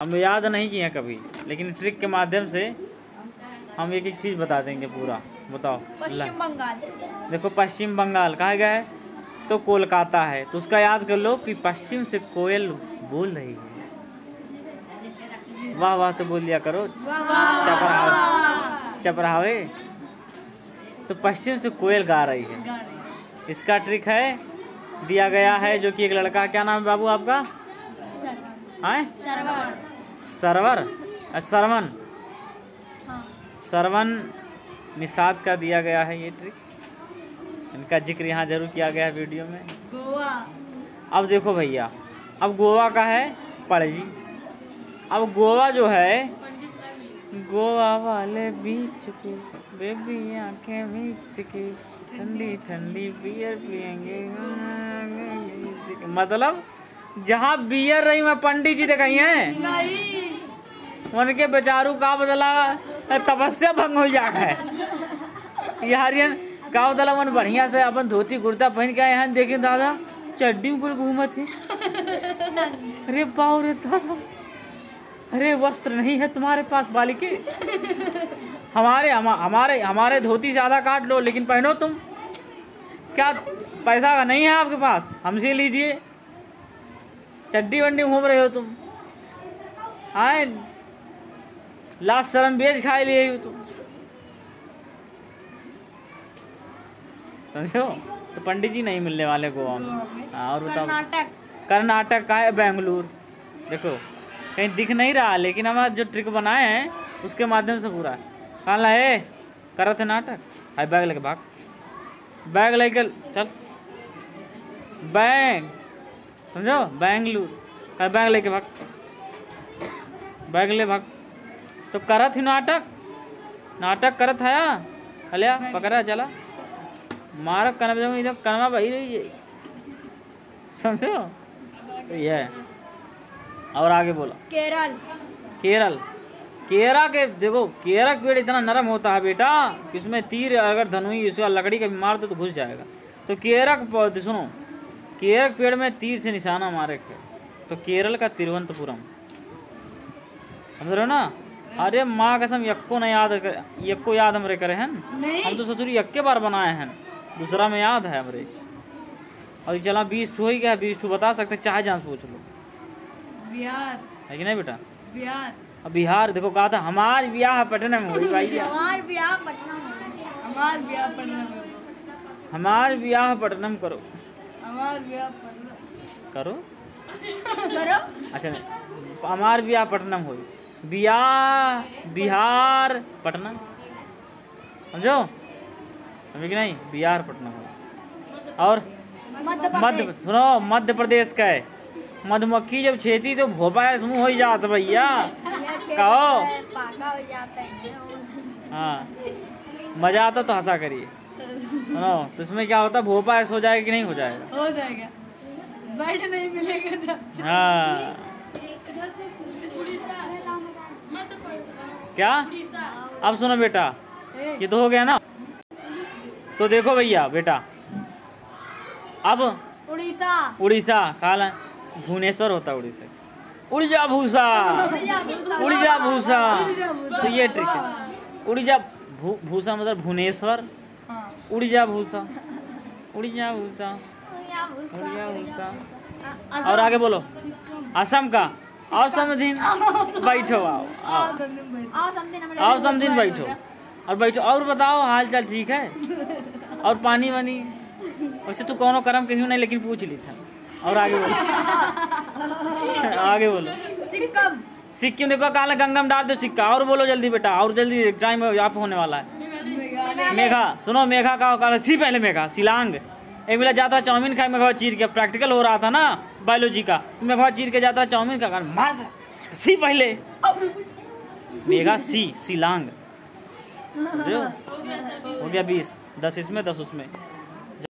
हम याद नहीं किए हैं कभी लेकिन ट्रिक के माध्यम से हम एक एक चीज़ बता देंगे पूरा। बताओ। पश्चिम बंगाल। देखो पश्चिम बंगाल कहा गया है? तो कोलकाता है। तो उसका याद कर लो कि पश्चिम से कोयल बोल रही है। वाह वाह तो बोल दिया करो। चपरावे चपरावे तो पश्चिम से कोयल गा रही है। इसका ट्रिक है दिया गया है जो कि एक लड़का क्या नाम है बाबू आपका? आए सरवर सरवन। हाँ। सरवन निषाद का दिया गया है ये ट्रिक इनका ज़िक्र यहाँ ज़रूर किया गया है वीडियो में। गोवा। अब देखो भैया अब गोवा का है पणजी। अब गोवा जो है गोवा वाले बीच को बेबी आँखें बीच के ठंडी ठंडी बियर पियेंगे। मतलब जहाँ बियर रही मैं पंडित जी दिखाई हैं। उनके बेचारू का बदला तपस्या भंग हो जाता है। ये हरियन का बदला मन बढ़िया से अपन धोती कुर्ता पहन के आए हैं देखे दादा चड्डी ऊपर घूमत है। अरे बाव रे दादा अरे वस्त्र नहीं है तुम्हारे पास बालिके। हमारे हमा, हमारे हमारे धोती ज़्यादा काट लो लेकिन पहनो तुम। क्या पैसा का नहीं है आपके पास? हमसे लीजिए। चड्डी वड्डी घूम रहे हो तुम। आए। लास्ट शर्म बेच खाए लिए तुम समझो तो पंडित जी नहीं मिलने वाले गोवा में हाँ और बताओ। कर्नाटक। कर्नाटक का है बेंगलुरु। देखो कहीं दिख नहीं रहा लेकिन हमारा जो ट्रिक बनाए हैं उसके माध्यम से पूरा कहाँ लाए करा थे नाटक। हाय बैग लेके भाग। बैग लेके चल। बैग। समझो बेंगलुरु। बैग लेके भाग। बैग ले भाग। तो करत ही नाटक। नाटक करत है। हलिया पकड़ा चला। मारक कनवा जाऊँगी तो कनवा बही रही है। समझो तो ये और आगे बोलो। केरल। केरल। केरा के देखो केरा का पेड़ इतना नरम होता है बेटा कि उसमें तीर अगर धनुई उसका लकड़ी का मार दो तो घुस जाएगा। तो केरा का पौधे सुनो केरा के पेड़ में तीर से निशाना मारे तो केरल का तिरुवंतपुरम समझ रहे हो ना? अरे माँ कसम यक्को नहीं याद कर यक्को याद हमरे करे हैं। नहीं। हम तो ससुरी यक्के बार बनाए हैं। दूसरा में याद है हमरे। और ये चला बीस ठू ही गया बीस ठू बता सकते चाहे जहाँ पूछ लो। बिहार। है कि नहीं बेटा? बिहार। अब बिहार देखो कहा था हमार ब्याह पटना में हुई भाई। हमार बिहार पटना में हमार बियाह पढ़ना हमार ब्याह पटना में करो। हमार बियाह पढ़ना करो। करो। अच्छा हमार ब्याह पटना में हुई बियाह बिहार पटना। समझो? समझे कि नहीं? बिहार पटना। और मध्य सुनो मध्य प्रदेश का है। मधुमक्खी जब छेती तो भोपाल समूह हो जात भैया। कहो। है, पाका हो जाता है हाँ। मज़ा आता तो हंसा करिए। सुनो तो इसमें क्या होता भोपाल हो जाएगा कि नहीं हो जाएगा? हो जाएगा। बैठ नहीं मिलेगा तो। हाँ। क्या? अब सुनो बेटा ये तो हो गया ना? तो देखो भैया बेटा। अब उड़ीसा। उड़ीसा काला भुवनेश्वर होता है उड़ीसा। उड़ीजा भूसा। उड़ीजा भूसा। तो ये ट्रिक है। उड़ीजा भूसा मतलब भुवनेश्वर। हाँ। उड़ीजा भूसा। उड़ीजा भूसा। उड़ीजा भूसा और आगे बोलो। असम का। आओ समदिन बैठो आओ आओ। समदिन बैठो। और बैठो। और बताओ हाल चाल ठीक है? और पानी वानी? वैसे तू कोनो कर्म कहीं नहीं लेकिन पूछ ली था। और आगे बोलो। आगे बोलो। सिक्किम। देखो काला गंगा में डाल दो सिक्का। और बोलो जल्दी बेटा और जल्दी टाइम आप होने वाला है। मेघा सुनो मेघा का काला। सी पहले मेघा शिलांग। एक बेला जाता चाउमिन खाए मेघवा चीर के प्रैक्टिकल हो रहा था ना बायोलॉजी का। मेघवा चीर के जाता चाउमीन का मार से- पहले। मेघा सी सिलांग? हो गया बीस, दस इसमें, दस उसमें।